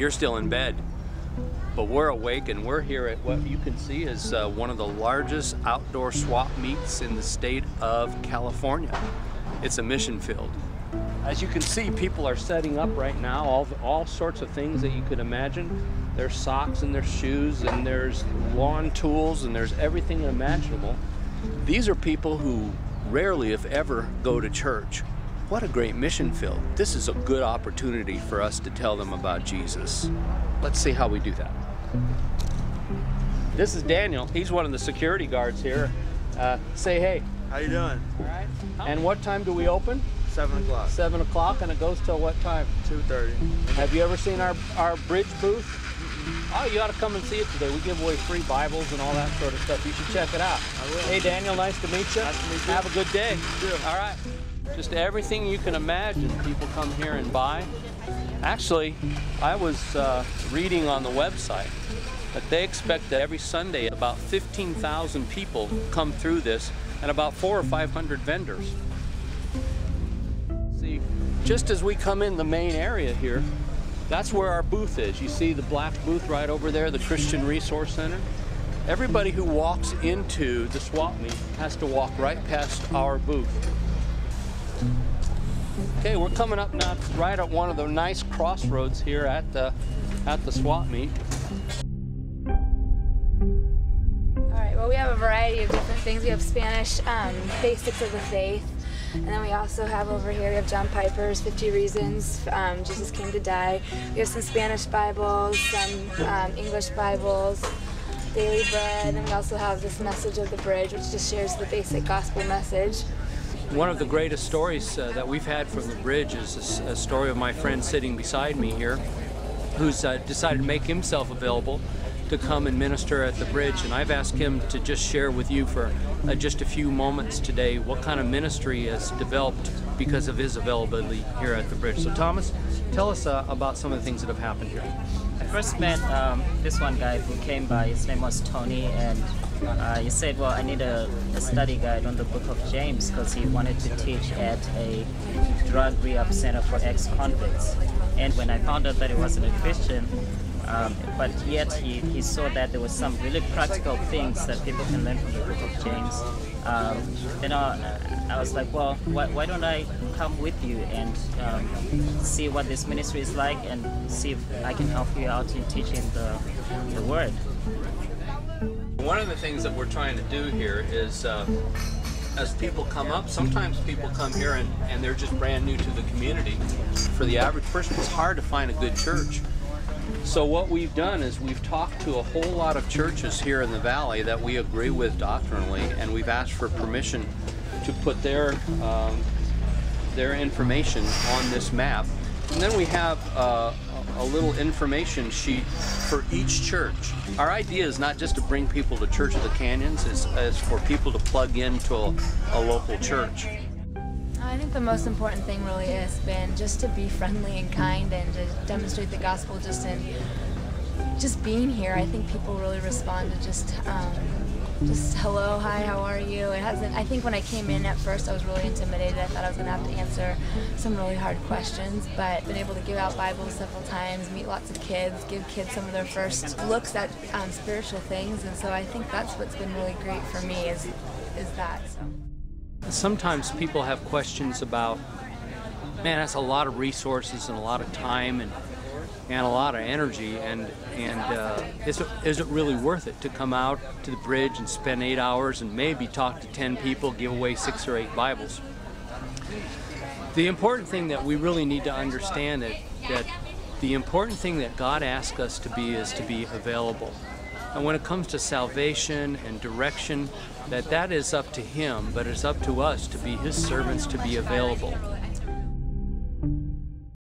You're still in bed, but we're awake and we're here at what you can see is uh, one of the largest outdoor swap meets in the state of California. It's a mission field. As you can see, people are setting up right now all, all sorts of things that you could imagine. There's socks and there's shoes and there's lawn tools and there's everything imaginable. These are people who rarely, if ever, go to church. What a great mission field. This is a good opportunity for us to tell them about Jesus. Let's see how we do that. This is Daniel. He's one of the security guards here. Uh, say hey. How you doing? All right. And what time do we open? Seven o'clock. Seven o'clock, and it goes till what time? Two thirty. Have you ever seen our, our bridge booth? Oh, you ought to come and see it today. We give away free Bibles and all that sort of stuff. You should check it out. I will. Hey, Daniel, nice to meet you. Nice to meet you. Have a good day. You too. All right. Just everything you can imagine, people come here and buy. Actually, I was uh, reading on the website that they expect that every Sunday about 15,000 people come through this and about four or 500 vendors. See, just as we come in the main area here, that's where our booth is. You see the black booth right over there, the Christian Resource Center. Everybody who walks into the swap meet has to walk right past our booth. Okay, we're coming up now right at one of the nice crossroads here at the at the swap meet. All right, well, we have a variety of different things. We have Spanish um, basics of the faith. And then we also have over here, we have John Piper's 50 Reasons um, Jesus Came to Die. We have some Spanish Bibles, some um, English Bibles, Daily Bread, and we also have this Message of the Bridge, which just shares the basic gospel message. One of the greatest stories uh, that we've had from the bridge is a story of my friend sitting beside me here, who's uh, decided to make himself available to come and minister at the bridge. And I've asked him to just share with you for uh, just a few moments today what kind of ministry has developed because of his availability here at the bridge. So, Thomas, tell us uh, about some of the things that have happened here. I first met um, this one guy who came by. His name was Tony, and uh, he said, "Well, I need a, a study guide on the Book of James because he wanted to teach at a drug rehab center for ex-convicts." And when I found out that he wasn't a Christian, um, but yet he, he saw that there were some really practical things that people can learn from the Book of James. Um, know, I was like, well, why, why don't I come with you and um, see what this ministry is like and see if I can help you out in teaching the, the word. One of the things that we're trying to do here is, uh, as people come up, sometimes people come here and, and they're just brand new to the community. For the average person, it's hard to find a good church. So what we've done is we've talked to a whole lot of churches here in the valley that we agree with doctrinally, and we've asked for permission to put their um, their information on this map. And then we have uh, a little information sheet for each church. Our idea is not just to bring people to Church of the Canyons, it's, it's for people to plug into a, a local church. I think the most important thing really has been just to be friendly and kind and to demonstrate the gospel just in just being here. I think people really respond to just um, just hello, hi, how are you? It hasn't. I think when I came in at first, I was really intimidated. I thought I was going to have to answer some really hard questions, but been able to give out Bibles several times, meet lots of kids, give kids some of their first looks at um, spiritual things, and so I think that's what's been really great for me is is that. So. Sometimes people have questions about, man, that's a lot of resources and a lot of time and and a lot of energy, and and uh, is it is it really worth it to come out to the bridge and spend eight hours and maybe talk to ten people, give away six or eight Bibles? The important thing that we really need to understand that that the important thing that God asks us to be is to be available. And when it comes to salvation and direction, that that is up to him, but it's up to us to be his servants to be available.